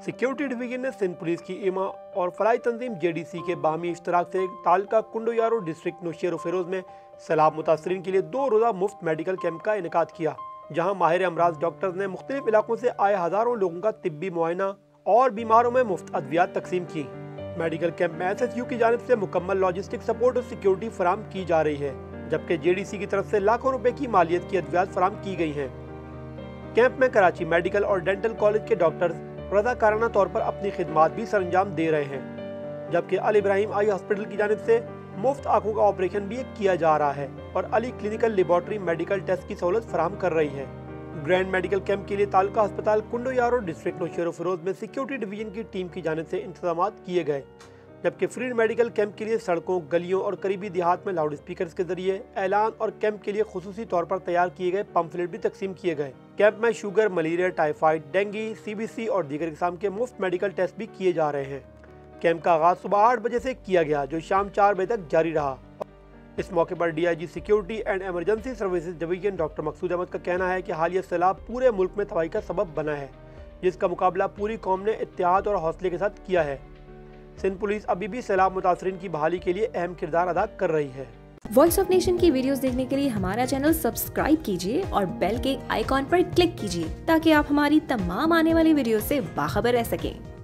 Security division ने Sindh police की इमा और फलाई तंजीम जेडीसी के बामी इश्तराक से तालका कुंडोयारो डिस्ट्रिक्ट नौशेर फिरोज में सैलाब मुतासरीन के लिए दो रोज़ा मुफ़्त मेडिकल कैंप का इनका किया, जहाँ माहिर अमराज डॉक्टर्स ने मुख्तलिफ़ इलाकों से आए हज़ारों लोगों का तिब्बी मुआयना और बीमारों में मुफ़्त अद्वियात तकसीम की। मेडिकल कैंप में एस एस यू की जानब से मुकम्मल लॉजिस्टिक सपोर्ट और सिक्योरिटी फराम की जा रही है, जबकि जे डी सी की तरफ़ से लाखों रुपए की मालियत की अद्वियात फराम की गई हैं। कैंप में कराची मेडिकल और डेंटल कॉलेज के डॉक्टर्स रजाकाराना तौर पर अपनी खिदमत भी सरंजाम दे रहे हैं, जबकि अल इब्राहिम आई हॉस्पिटल की जानब से मुफ़्त आँखों का ऑपरेशन भी किया जा रहा है और Ali clinical laboratory medical test की सहूलत फराम कर रही है। ग्रैंड मेडिकल कैंप के लिए तालुका अस्पताल कुंडो यारो डिस्ट्रिक्ट नौशेर फिरोज में सिक्योरिटी डिवीज़न की टीम की जानब से इंतज़ाम किए गए। जबकि फ्री मेडिकल कैंप के लिए सड़कों, गलियों और करीबी देहात में लाउड स्पीकर के ज़रिए ऐलान और कैंप के लिए खसूसी तौर पर तैयार किए गए पम्फलेट भी तकसीम किए गए। कैंप में sugar, malaria, typhoid, dengue CBC और दीगर किस्म के मुफ़्त मेडिकल टेस्ट भी किए जा रहे हैं। कैंप का आगाज़ सुबह आठ बजे से किया गया, जो शाम चार बजे तक जारी रहा। इस मौके पर DIG security and emergency services division doctor Maqsood Ahmed का कहना है कि हालिया सैलाब पूरे मुल्क में तबाही का सबब बना है, जिसका मुकाबला पूरी कौम ने इतिहाद और हौसले के साथ किया है। सिंध पुलिस अभी भी सैलाब मुतासरीन की बहाली के लिए अहम किरदार अदा कर रही है। वॉइस ऑफ़ नेशन की वीडियोस देखने के लिए हमारा चैनल सब्सक्राइब कीजिए और बेल के आइकॉन पर क्लिक कीजिए, ताकि आप हमारी तमाम आने वाली वीडियो से बाखबर रह सकें।